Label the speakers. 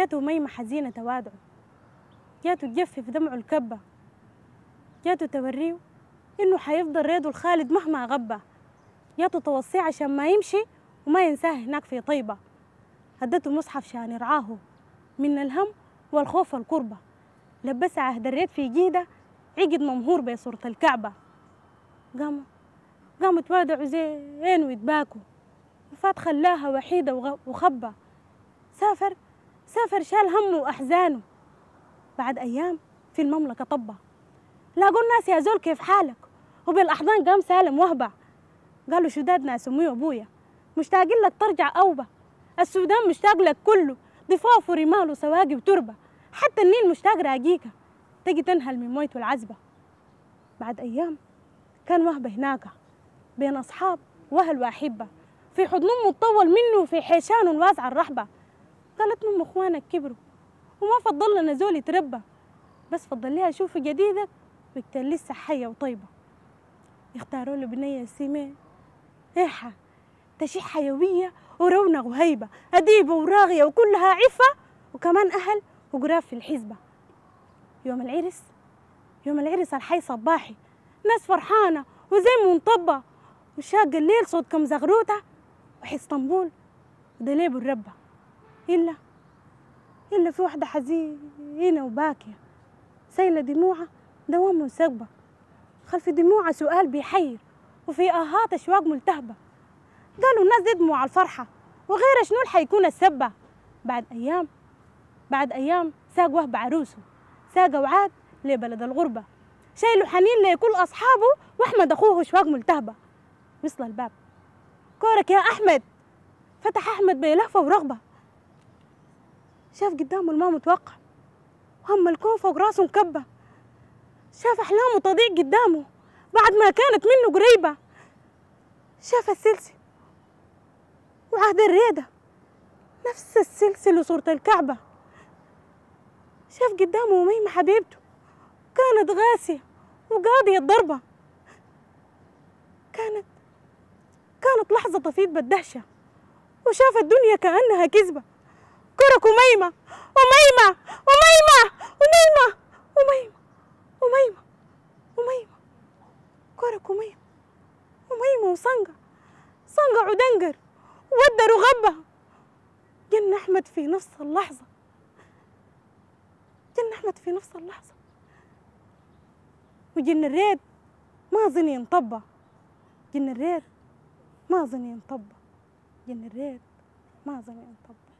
Speaker 1: جاته ميمة حزينة توادعه. جاته تجفف دمعه الكبة. جاته توريه إنه حيفضل ريده الخالد مهما غبى. جاته توصيه عشان ما يمشي وما ينساه هناك في طيبة. هدته مصحف شان يرعاه من الهم والخوف والكربة. لبس عهد الريد في جيده عقد ممهور بصورة الكعبة. قاموا قاموا توادعوا زين ويتباكوا. وفات خلاها وحيدة وخبى سافر سافر شال همه وأحزانه. بعد أيام في المملكة طبة. لاقوا الناس يا زول كيف حالك؟ وبالأحضان قام سالم وهبة. قالوا شداد ناس أمي وأبويا مشتاقين لك ترجع أوبة. السودان مشتاق لك كله. ضفاف ورمال وسواقي وتربة. حتى النيل مشتاق راقيكا تجي تنهل من مويته العذبة بعد أيام كان وهبة هناك. بين أصحاب وأهل وأحبة. في حضن أمه تطول منه وفي حيشان الواسعة الرحبة. قالت أم إخوانك كبروا وما فضل لنا زول يتربى. بس فضل لها شوف جديدك بكتير لسه حية وطيبة. يختاروا له بنية سيمين إيحة تشيح حيوية ورونق وهيبة أديبة وراغية وكلها عفة وكمان أهل وقراف في الحزبة. يوم العرس يوم العرس الحي صباحي ناس فرحانة وزي منطبة وشاق الليل صوت كم زغروتة وحي اسطنبول ودليب الربة. إلا إلا في واحدة حزينة وباكية سيلة دموعها دوام وسقبة. خلف دموعها سؤال بيحير وفي آهات أشواق ملتهبة. قالوا الناس دي دموع الفرحة وغير شنو حيكون السبة؟ بعد أيام بعد أيام ساق وهب عروسه ساق وعاد لبلد الغربة. شايلوا حنين لكل أصحابه وأحمد أخوه شواق ملتهبة. وصل الباب. كورك يا أحمد. فتح أحمد بلهفة ورغبة. شاف قدامه الماء متوقع وهم الكون فوق راسه مكبة. شاف أحلامه تضيع قدامه بعد ما كانت منه قريبة. شاف السلسل وعهد الريدة نفس السلسل وصورة الكعبة. شاف قدامه ميمة حبيبته كانت غاسية وقاضية الضربة. كانت كانت لحظة تفيض بالدهشة وشاف الدنيا كأنها كذبة. كرك وميمة وميمة وميمة وميمة وميمة وميمة وميمة كرك وميمة وميمة وصنقة صنقة ودنقر ودر وغبة جن أحمد في نفس اللحظة. جن أحمد في نفس اللحظة. وجن الريد ما ظن ينطبى جن الريد ما ظن ينطبى جن الريد ما ظن ينطبى